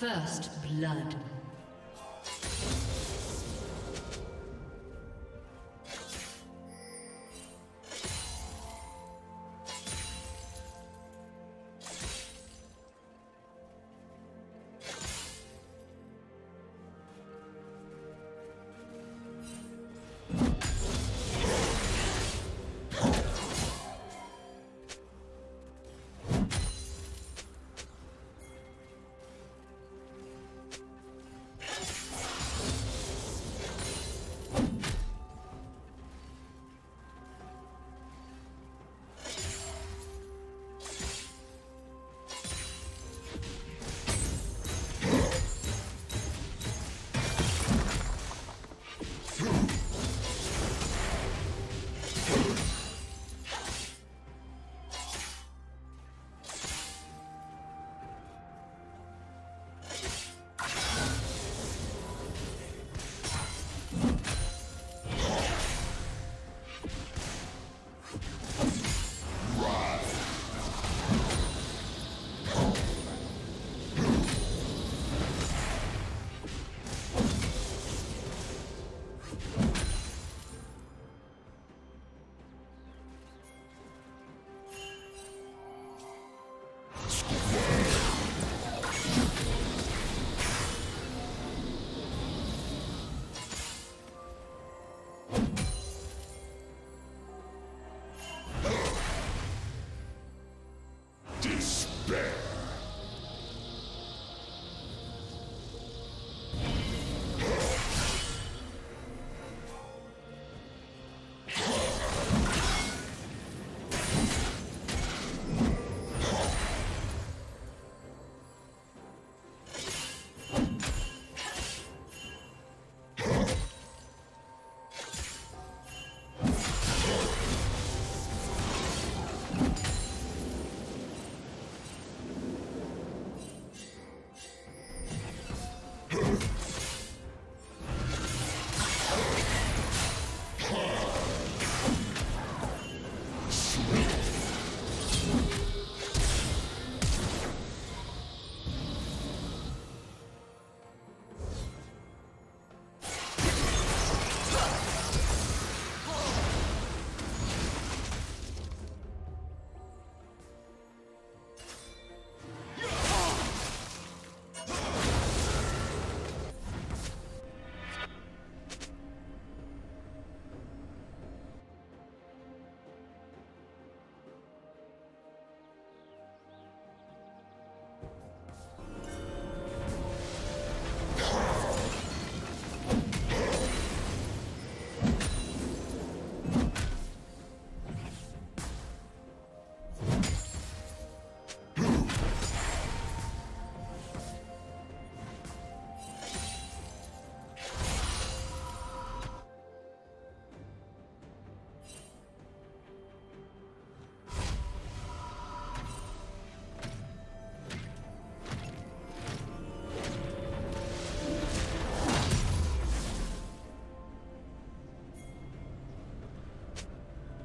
First blood.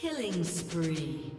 Killing spree.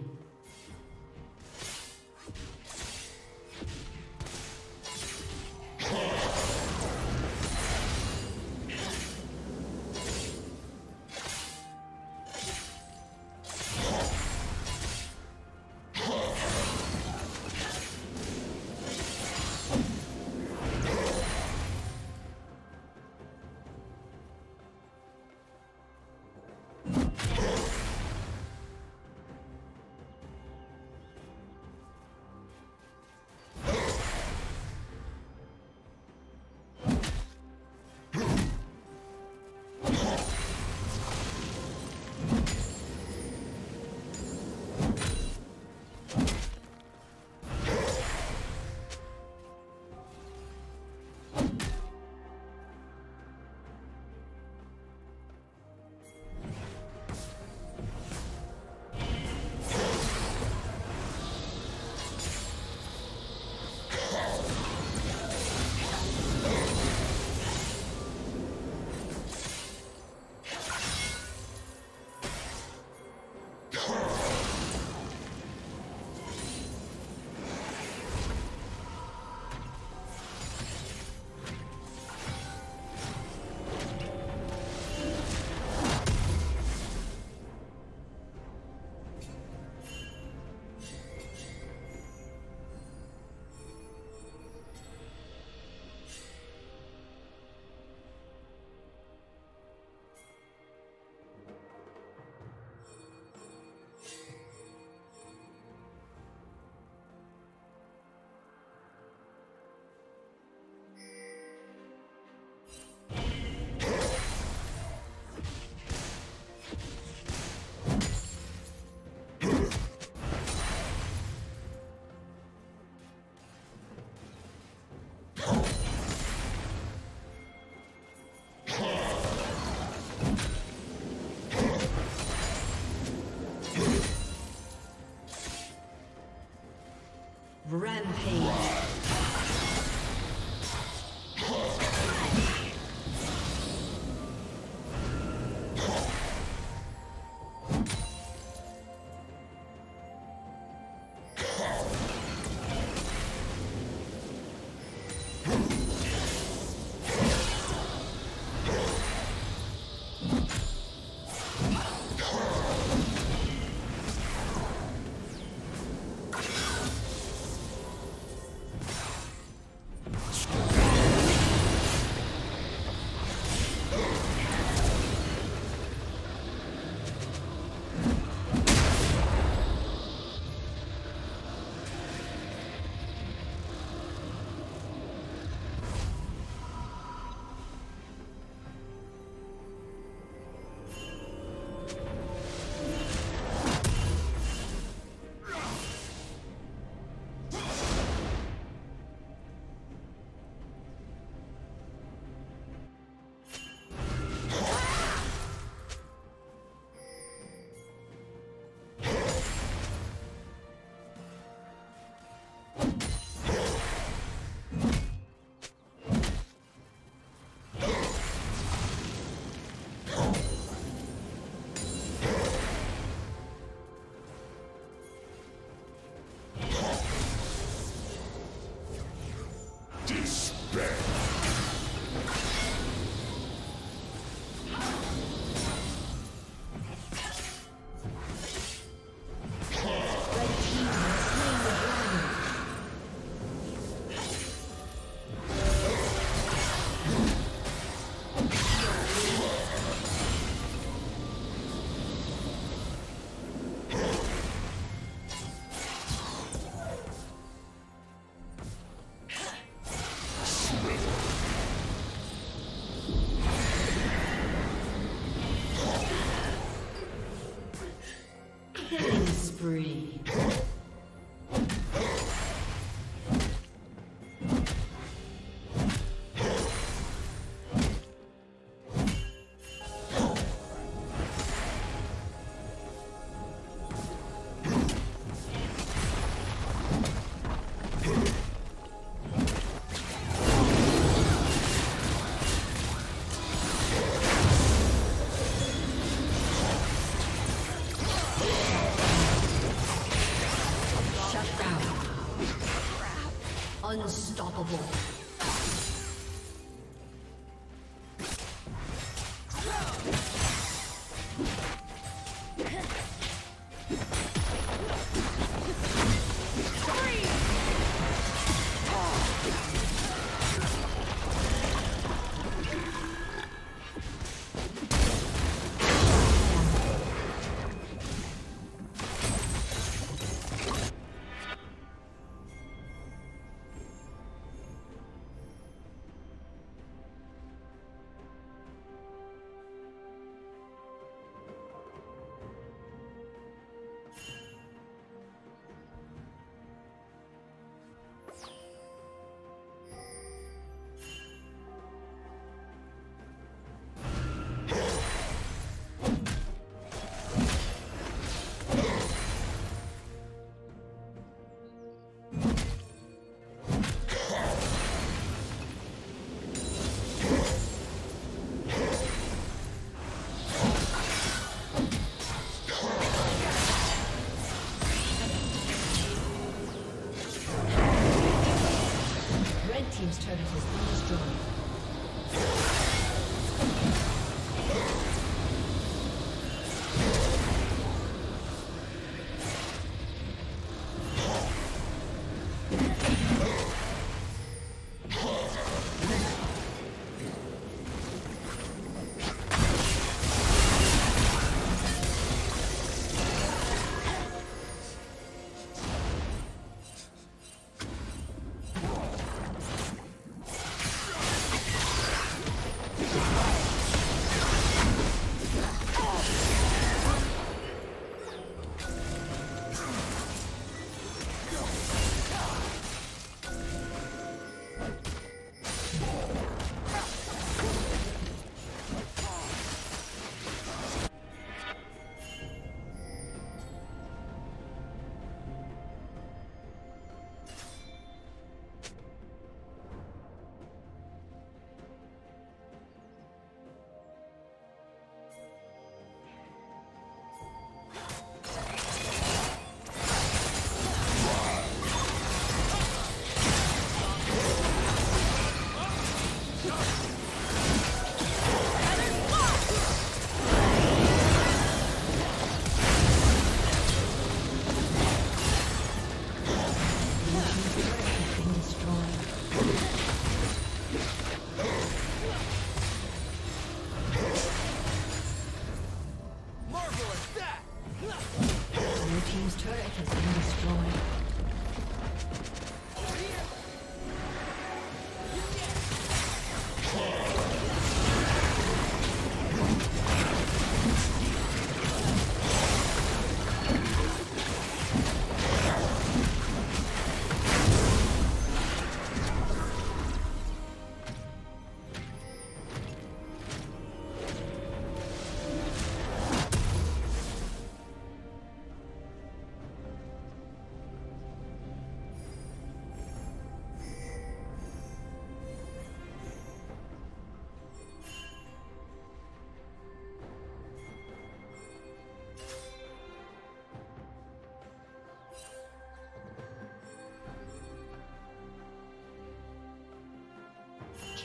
Unstoppable.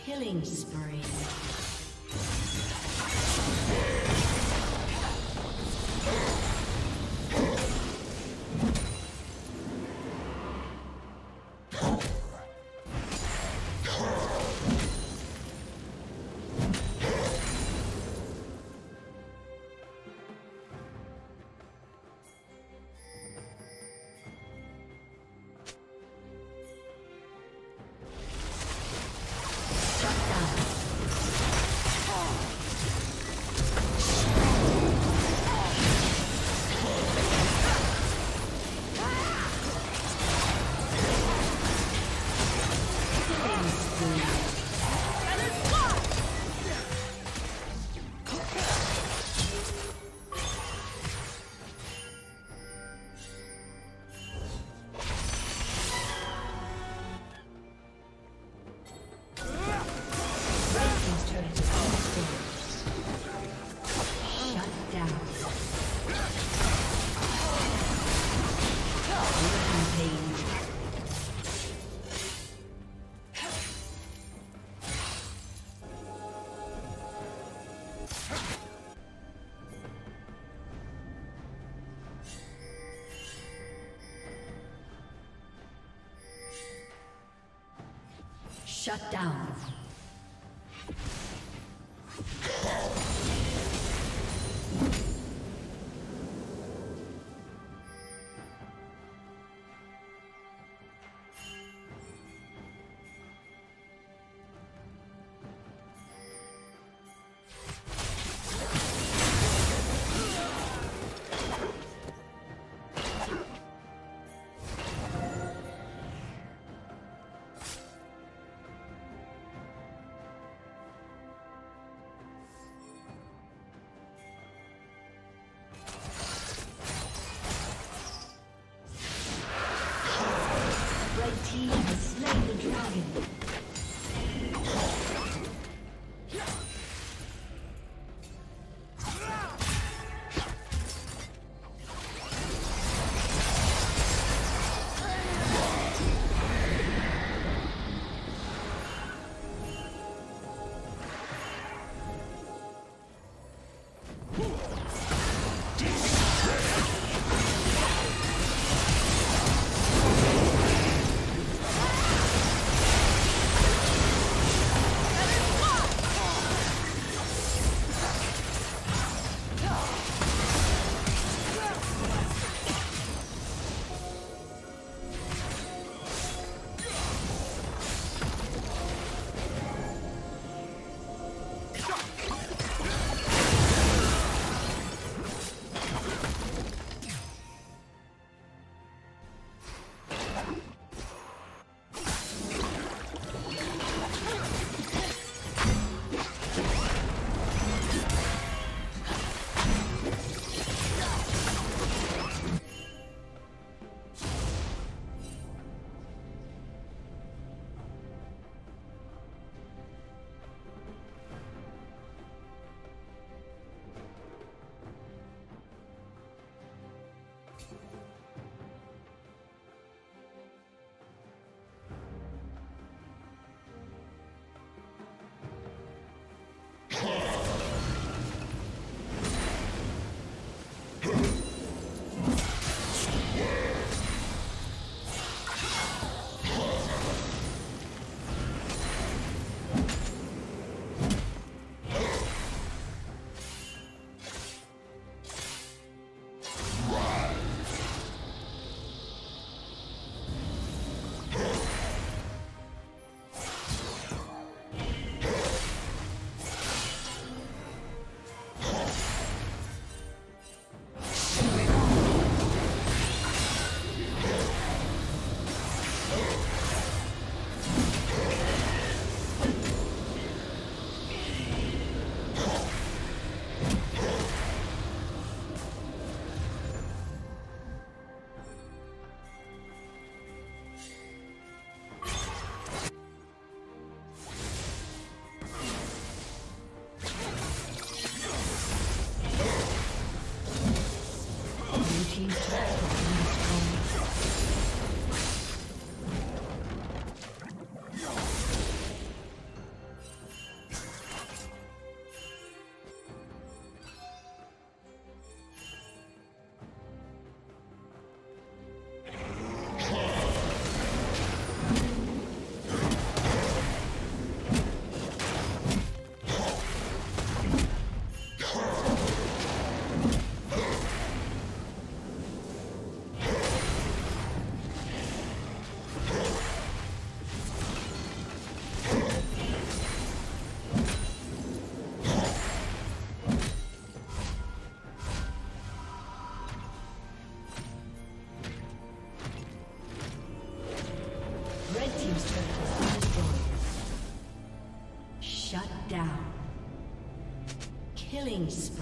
Killing spree. Shut down. Killing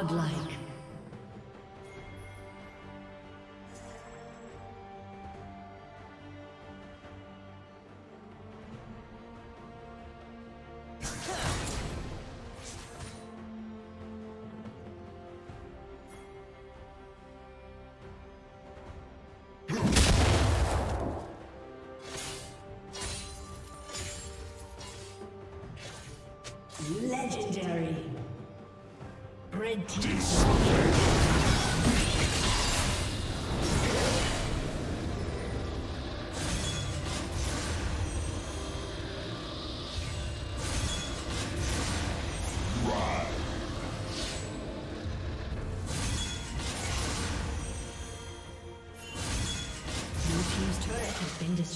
Godlike.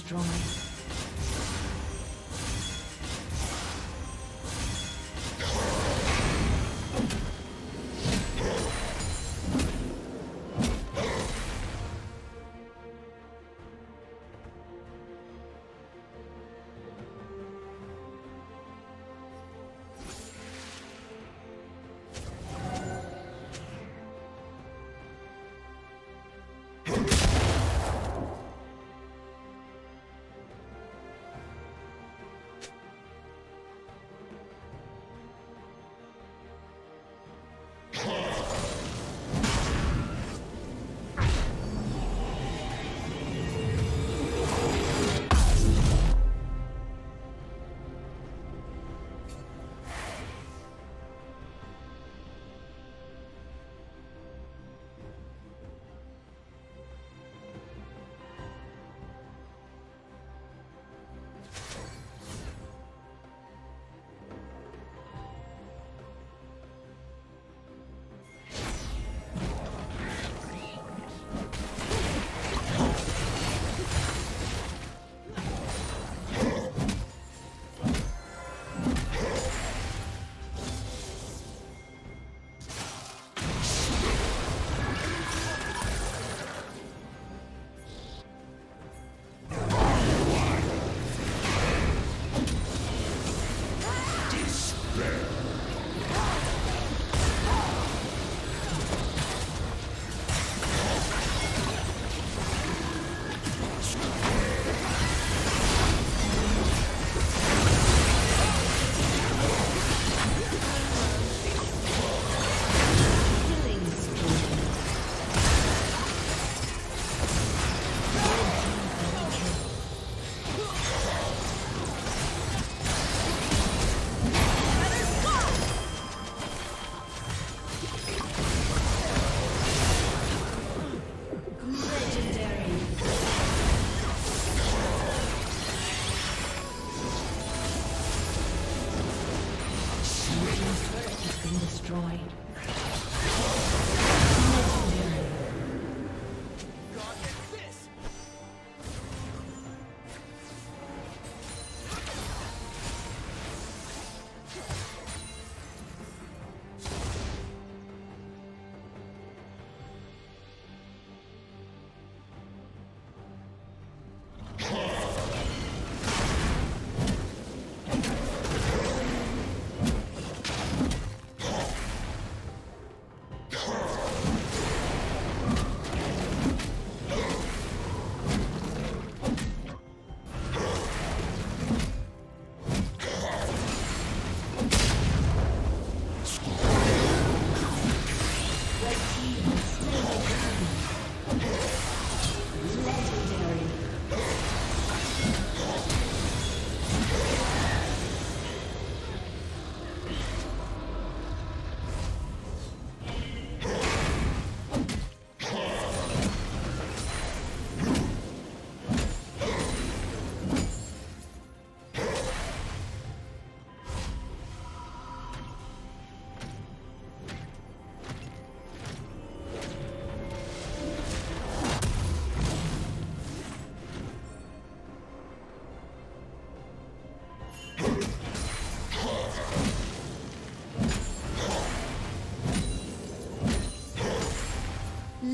Destroyed.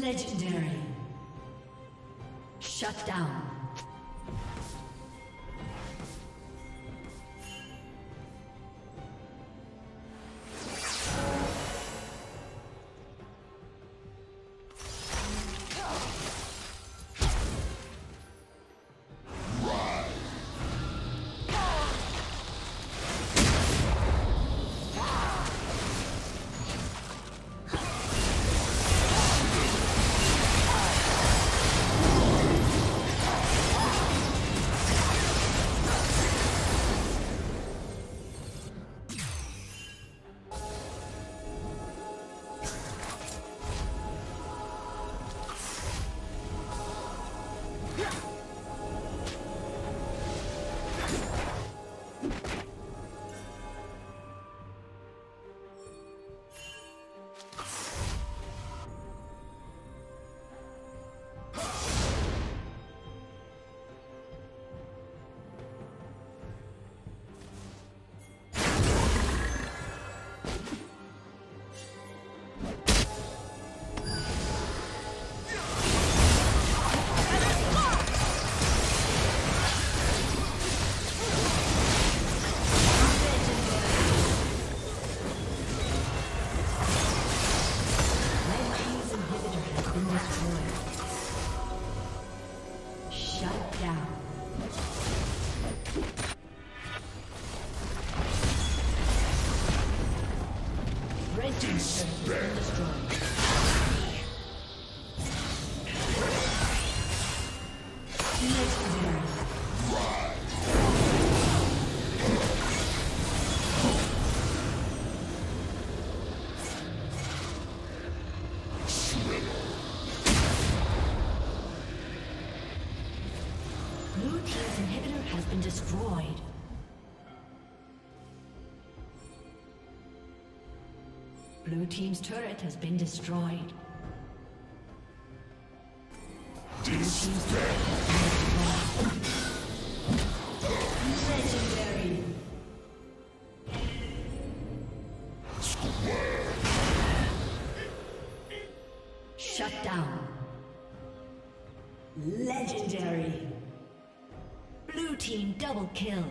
Legendary. team's turret has been destroyed. Legendary. Blue team double kill.